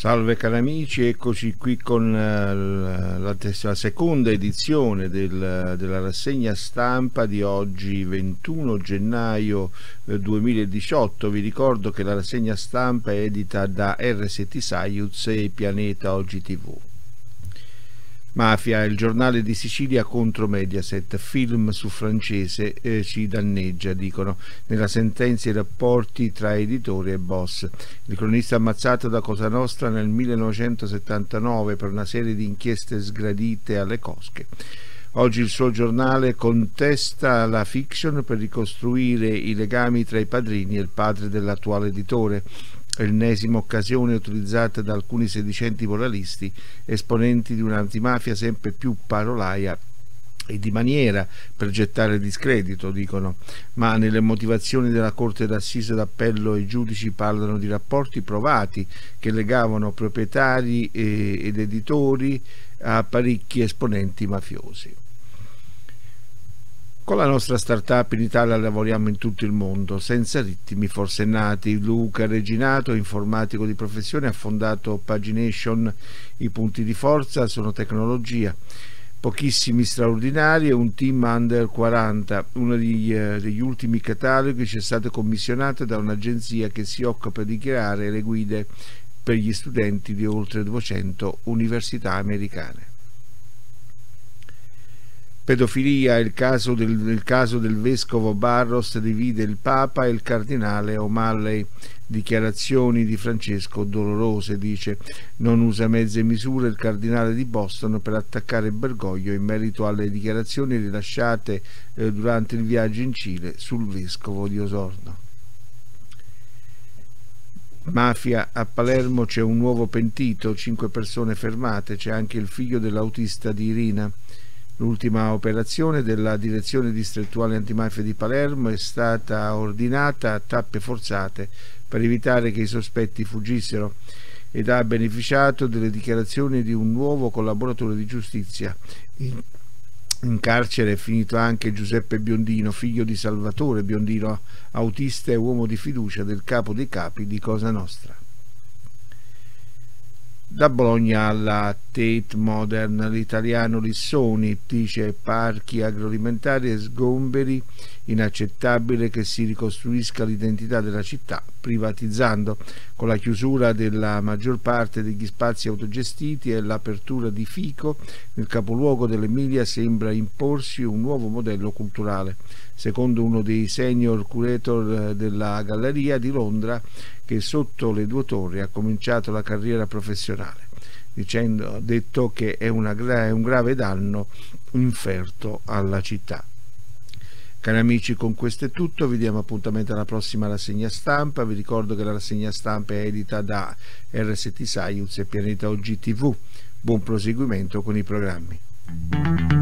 Salve cari amici, eccoci qui con eh, la, la seconda edizione del, della rassegna stampa di oggi 21 gennaio 2018. Vi ricordo che la rassegna stampa è edita da RST Saiuz e Pianeta Oggi TV. Mafia, il giornale di Sicilia contro Mediaset, film su francese eh, ci danneggia, dicono, nella sentenza i rapporti tra editore e boss. Il cronista ammazzato da Cosa Nostra nel 1979 per una serie di inchieste sgradite alle cosche. Oggi il suo giornale contesta la fiction per ricostruire i legami tra i padrini e il padre dell'attuale editore ennesima occasione utilizzata da alcuni sedicenti moralisti, esponenti di un'antimafia sempre più parolaia e di maniera per gettare discredito, dicono, ma nelle motivazioni della Corte d'Assise d'Appello i giudici parlano di rapporti provati che legavano proprietari ed editori a parecchi esponenti mafiosi. Con la nostra startup in Italia lavoriamo in tutto il mondo, senza ritmi forsennati. Luca Reginato, informatico di professione, ha fondato Pagination. I punti di forza sono tecnologia, pochissimi straordinari e un team under 40. Uno degli, eh, degli ultimi cataloghi ci è stato commissionato da un'agenzia che si occupa di creare le guide per gli studenti di oltre 200 università americane. Pedofilia, il caso, del, il caso del vescovo Barros divide il Papa e il cardinale O'Malley. Dichiarazioni di Francesco dolorose, dice. Non usa mezze misure il cardinale di Boston per attaccare Bergoglio in merito alle dichiarazioni rilasciate eh, durante il viaggio in Cile sul vescovo di Osorno. Mafia a Palermo c'è un nuovo pentito, cinque persone fermate, c'è anche il figlio dell'autista di Irina. L'ultima operazione della Direzione Distrettuale Antimafia di Palermo è stata ordinata a tappe forzate per evitare che i sospetti fuggissero ed ha beneficiato delle dichiarazioni di un nuovo collaboratore di giustizia. In, carcere è finito anche Giuseppe Biondino, figlio di Salvatore Biondino, autista e uomo di fiducia del capo dei capi di Cosa Nostra. Da Bologna alla Tate Modern, l'italiano Lissoni dice parchi agroalimentari e sgomberi, inaccettabile che si ricostruisca l'identità della città privatizzando. Con la chiusura della maggior parte degli spazi autogestiti e l'apertura di Fico, nel capoluogo dell'Emilia sembra imporsi un nuovo modello culturale. Secondo uno dei senior curator della Galleria di Londra, che sotto le due torri ha cominciato la carriera professionale, dicendo, detto che è, una, è un grave danno inferto alla città. Cari amici, con questo è tutto, vi diamo appuntamento alla prossima rassegna stampa, vi ricordo che la rassegna stampa è edita da RST Science e Pianeta OGTV. Buon proseguimento con i programmi.